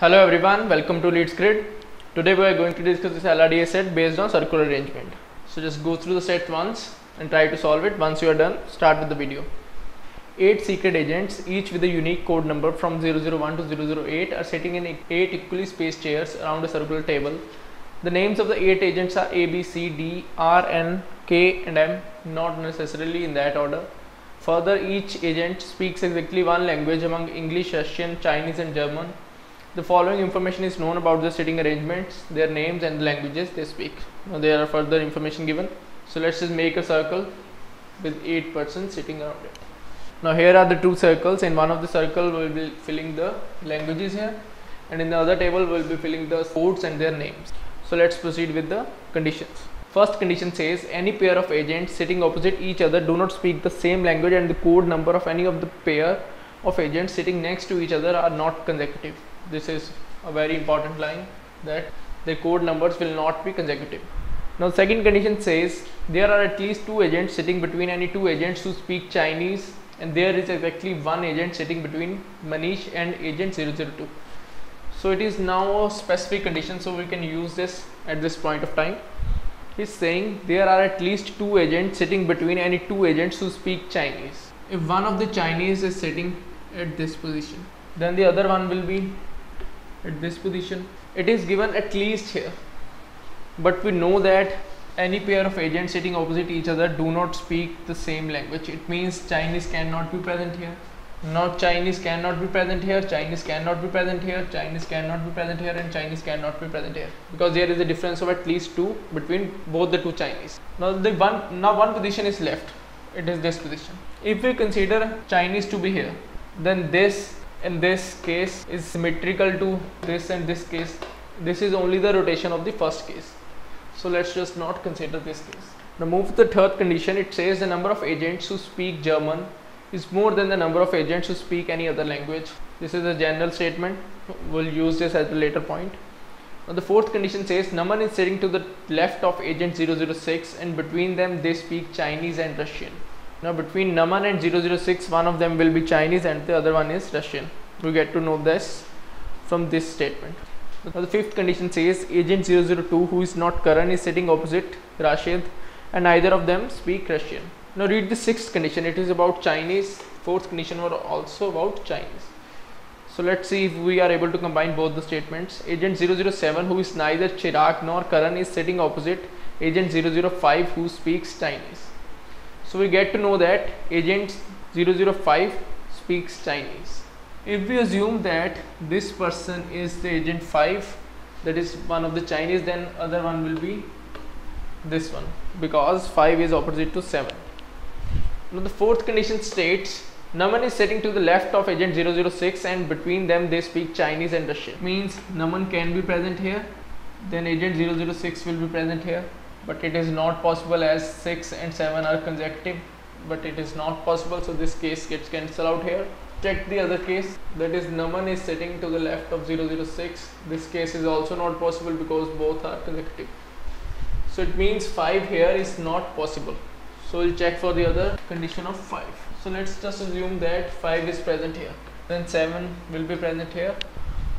Hello everyone, welcome to Elites Grid. Today we are going to discuss this LRDI set based on circular arrangement. So just go through the set once and try to solve it. Once you are done, start with the video. 8 secret agents, each with a unique code number from 001 to 008 are sitting in 8 equally spaced chairs around a circular table. The names of the 8 agents are A, B, C, D, R, N, K and M, not necessarily in that order. Further, each agent speaks exactly one language among English, Russian, Chinese and German. The following information is known about the sitting arrangements, their names and the languages they speak. Now there are further information given. So let's just make a circle with 8 persons sitting around it. Now here are the two circles. In one of the circle we will be filling the languages here and in the other table we will be filling the codes and their names. So let's proceed with the conditions. First condition says any pair of agents sitting opposite each other do not speak the same language and the code number of any of the pair of agents sitting next to each other are not consecutive. This is a very important line that the code numbers will not be consecutive. Now second condition says there are at least two agents sitting between any two agents who speak Chinese and there is exactly one agent sitting between Manish and agent 002. So it is now a specific condition so we can use this at this point of time is saying there are at least two agents sitting between any two agents who speak Chinese. If one of the Chinese is sitting at this position, then the other one will be at this position. It is given at least here, but we know that any pair of agents sitting opposite each other do not speak the same language. It means Chinese cannot be present here. Now Chinese cannot be present here, Chinese cannot be present here, Chinese cannot be present here and Chinese cannot be present here because there is a difference of at least 2 between both the two Chinese. Now the one now one position is left. It is this position. If we consider Chinese to be here, then this in this case is symmetrical to this and this case. This is only the rotation of the first case. So let's just not consider this case. Now move to the third condition. It says the number of agents who speak German is more than the number of agents who speak any other language. This is a general statement. We'll use this at a later point. Now the fourth condition says Naman is sitting to the left of agent 006 and between them they speak Chinese and Russian. Now between Naman and 006 one of them will be Chinese and the other one is Russian. We get to know this from this statement. Now the fifth condition says agent 002 who is not Karan is sitting opposite Rashid and neither of them speak Russian. Now read the sixth condition. It is about Chinese. Fourth condition were also about Chinese. So let's see if we are able to combine both the statements. Agent 007 who is neither Chirag nor Karan is sitting opposite agent 005 who speaks Chinese. So we get to know that agent 005 speaks Chinese. If we assume that this person is the agent 5 that is one of the Chinese then other one will be this one because 5 is opposite to 7. Now the fourth condition states Naman is sitting to the left of agent 006 and between them they speak Chinese and Russian. Means Naman can be present here, then agent 006 will be present here, but it is not possible as 6 and 7 are consecutive, but it is not possible so this case gets cancelled out here. Check the other case that is Naman is sitting to the left of 006. This case is also not possible because both are consecutive. So it means 5 here is not possible. So we'll check for the other condition of 5. So let's just assume that 5 is present here. Then 7 will be present here.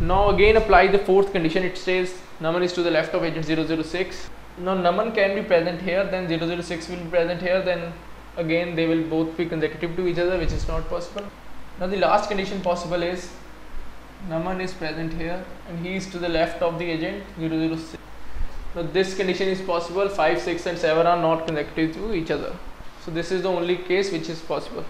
Now again apply the fourth condition. It says Naman is to the left of agent 006. Now Naman can be present here. Then 006 will be present here. Then again they will both be consecutive to each other which is not possible. Now the last condition possible is Naman is present here and he is to the left of the agent 006. Now this condition is possible 5, 6 and 7 are not consecutive to each other. So this is the only case which is possible.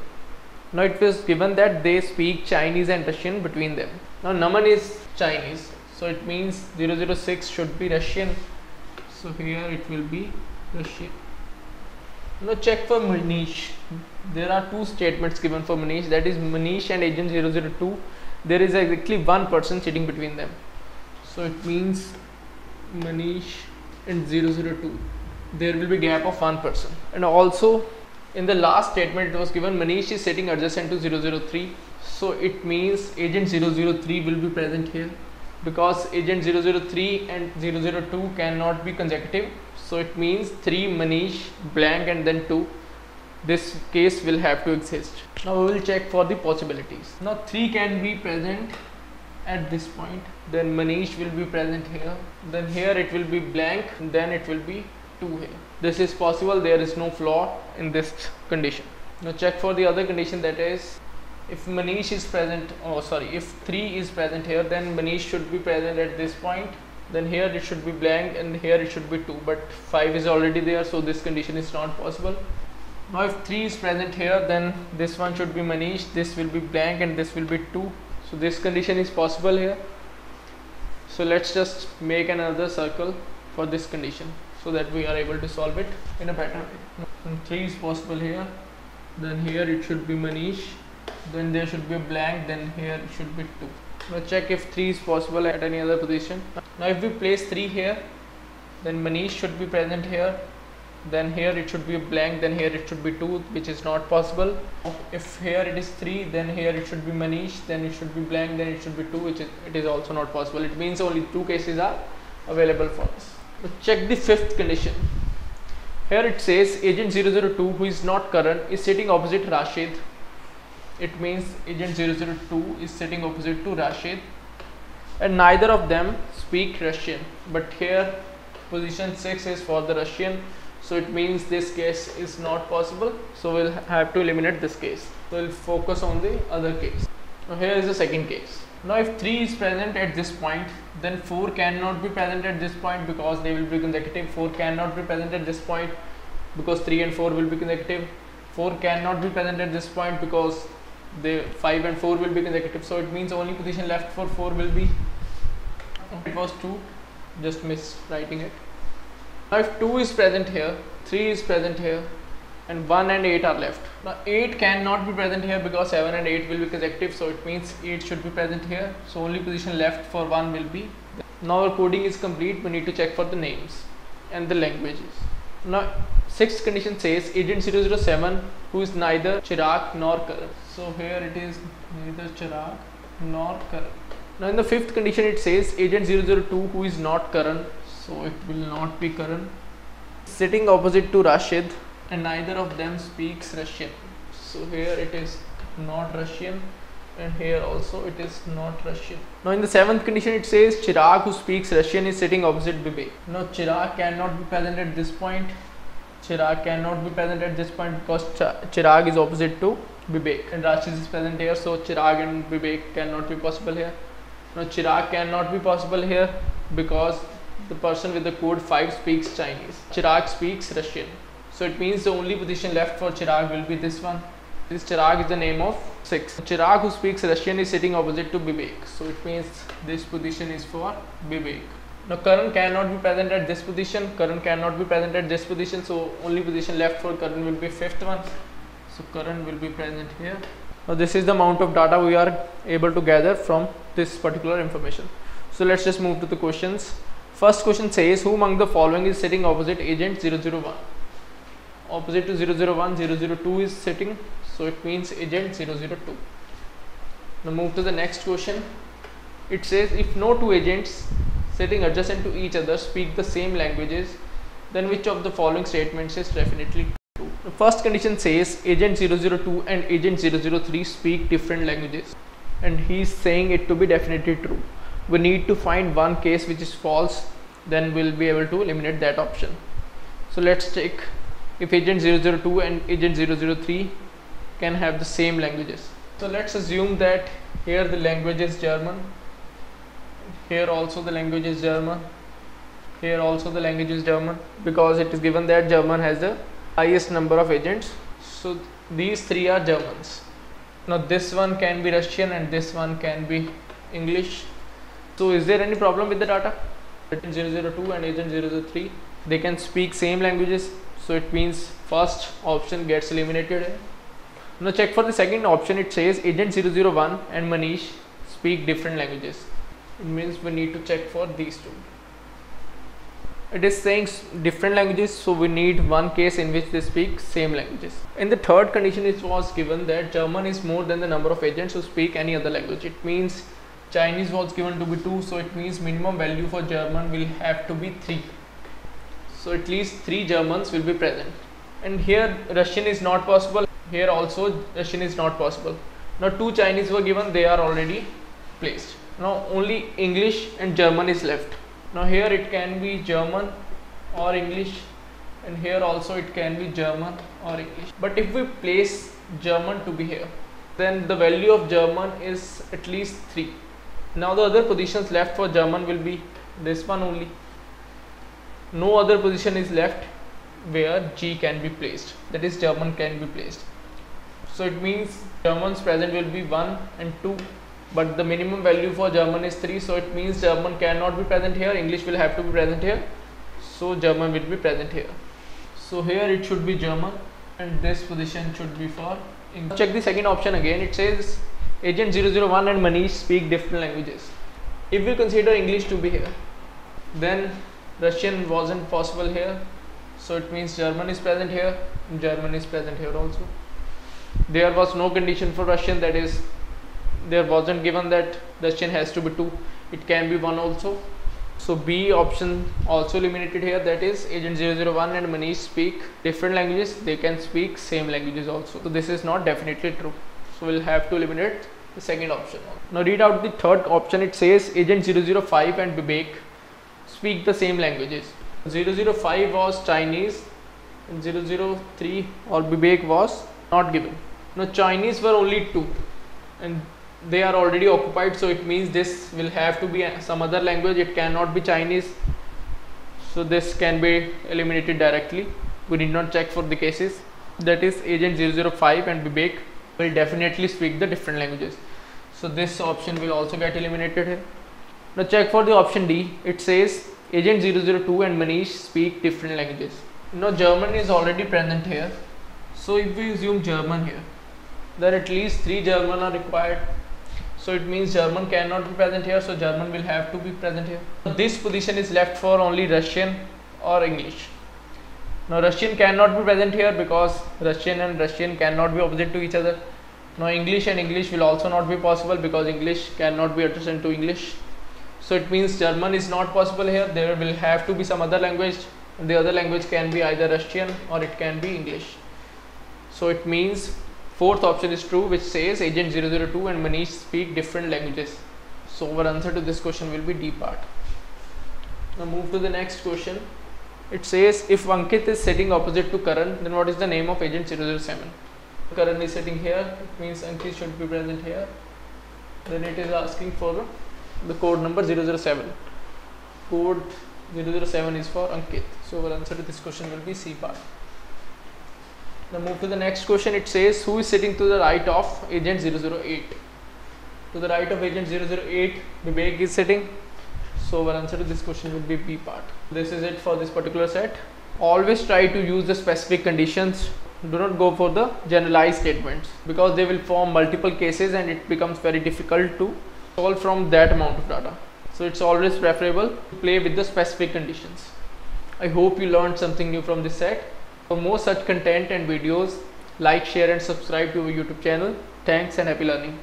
Now it was given that they speak Chinese and Russian between them. Now Naman is Chinese. So it means 006 should be Russian. So here it will be the shape Now check for Manish. There are two statements given for Manish that is Manish and agent 002. There is exactly one person sitting between them. So it means Manish and 002 there will be gap of one person and also in the last statement it was given Manish is sitting adjacent to 003 so it means agent 003 will be present here because agent 003 and 002 cannot be consecutive. So it means 3 Manish blank and then 2 this case will have to exist. Now we will check for the possibilities. Now 3 can be present at this point. Then Manish will be present here. Then here it will be blank. Then it will be 2 here. This is possible. There is no flaw in this condition. Now check for the other condition that is if Manish is present oh sorry if 3 is present here then Manish should be present at this point. Then here it should be blank and here it should be 2 but 5 is already there so this condition is not possible. Now if 3 is present here then this one should be Manish this will be blank and this will be 2 so this condition is possible here. So let's just make another circle for this condition so that we are able to solve it in a better way. And 3 is possible here then here it should be Manish then there should be a blank then here should be 2 now check if 3 is possible at any other position. Now if we place 3 here then Manish should be present here then here it should be a blank then here it should be 2 which is not possible. If here it is 3 then here it should be Manish then it should be blank then it should be 2 which is it is also not possible. It means only two cases are available for us. But check the fifth condition. Here it says agent 002 who is not Karan is sitting opposite Rashid it means agent 002 is sitting opposite to Rashid. And neither of them speak Russian. But here position 6 is for the Russian. So it means this case is not possible. So we'll have to eliminate this case. So we'll focus on the other case. Now here is the second case. Now if 3 is present at this point then 4 cannot be present at this point because they will be consecutive. 4 cannot be present at this point because 3 and 4 will be consecutive. 4 cannot be present at this point because the 5 and 4 will be consecutive so it means only position left for 4 will be it was 2 just miss writing it. Now if 2 is present here 3 is present here and 1 and 8 are left. Now 8 cannot be present here because 7 and 8 will be consecutive. So it means 8 should be present here. So only position left for 1 will be now our coding is complete. We need to check for the names and the languages. Now sixth condition says agent 007 who is neither Chirag nor Karan so here it is neither Chirag nor Karan now in the fifth condition it says agent 002 who is not Karan so it will not be Karan sitting opposite to Rashid and neither of them speaks Russian so here it is not Russian and here also it is not Russian. Now in the seventh condition it says Chirag who speaks Russian is sitting opposite Bibek. Now Chirag cannot be present at this point. Chirag cannot be present at this point because Chirag is opposite to Bibek and Rashid is present here so Chirag and Bibek cannot be possible here. Now Chirag cannot be possible here because the person with the code 5 speaks Chinese. Chirag speaks Russian. So it means the only position left for Chirag will be this one. This Chirag is the name of 6. Chirag who speaks Russian is sitting opposite to Bibek. So it means this position is for Bibek. Now Karan cannot be present at this position. Karan cannot be present at this position. So only position left for Karan will be fifth one. So Karan will be present here. Now this is the amount of data we are able to gather from this particular information. So let's just move to the questions. First question says who among the following is sitting opposite agent 001? Opposite to 001, 002 is sitting so it means agent 002 now move to the next question it says if no two agents sitting adjacent to each other speak the same languages then which of the following statements is definitely true? The first condition says agent 002 and agent 003 speak different languages and he is saying it to be definitely true. We need to find one case which is false then we'll be able to eliminate that option. So let's check if agent 002 and agent 003 can have the same languages. So let's assume that here the language is German, here also the language is German, here also the language is German because it is given that German has the highest number of agents. So these three are Germans. Now this one can be Russian and this one can be English. So is there any problem with the data? Agent 002 and agent 003 they can speak same languages so it means first option gets eliminated now check for the second option it says agent 001 and Manish speak different languages. It means we need to check for these two. It is saying different languages so we need one case in which they speak same languages. In the third condition it was given that German is more than the number of agents who speak any other language. It means Chinese was given to be 2 so it means minimum value for German will have to be 3. So at least 3 Germans will be present. And here Russian is not possible here also Russian is not possible now two Chinese were given they are already placed now only english and german is left. Now here it can be german or english and here also it can be german or english. But if we place german to be here then the value of german is at least 3 now the other positions left for german will be this one only. No other position is left where G can be placed. That is German can be placed. So it means German's present will be 1 and 2 but the minimum value for German is 3 so it means German cannot be present here English will have to be present here. So German will be present here. So here it should be German and this position should be for English. check the second option again. It says agent 001 and Manish speak different languages. If we consider English to be here then Russian wasn't possible here. So it means German is present here German is present here also. There was no condition for Russian that is there wasn't given that the chain has to be 2 it can be 1 also. So B option also eliminated here. That is agent 001 and Manish speak different languages. They can speak same languages also. So this is not definitely true. So we'll have to eliminate the second option now read out the third option. It says agent 005 and Bibek speak the same languages. 005 was Chinese and 003 or Bibek was not given. Now Chinese were only two. And they are already occupied so it means this will have to be some other language it cannot be Chinese so this can be eliminated directly we did not check for the cases that is agent 005 and Bibek will definitely speak the different languages so this option will also get eliminated here now check for the option D. It says agent 002 and Manish speak different languages. Now German is already present here. So if we assume German here, then at least three German are required. So it means German cannot be present here. So German will have to be present here. This position is left for only Russian or English. Now Russian cannot be present here because Russian and Russian cannot be opposite to each other. Now English and English will also not be possible because English cannot be adjacent to English so it means German is not possible here there will have to be some other language the other language can be either Russian or it can be English so it means fourth option is true which says agent 002 and Manish speak different languages. So our answer to this question will be D part. Now move to the next question. It says if Ankit is sitting opposite to Karan then what is the name of agent 007 Karan is sitting here. It means Ankit should be present here. Then it is asking for the code number 007 code 007 is for Ankit. So our answer to this question will be C part now move to the next question it says who is sitting to the right of agent 008 to the right of agent 008 Vivek is sitting so our answer to this question would be B part this is it for this particular set always try to use the specific conditions do not go for the generalized statements because they will form multiple cases and it becomes very difficult to solve from that amount of data. So it's always preferable to play with the specific conditions. I hope you learned something new from this set. For more such content and videos, like, share and subscribe to our YouTube channel. Thanks and happy learning.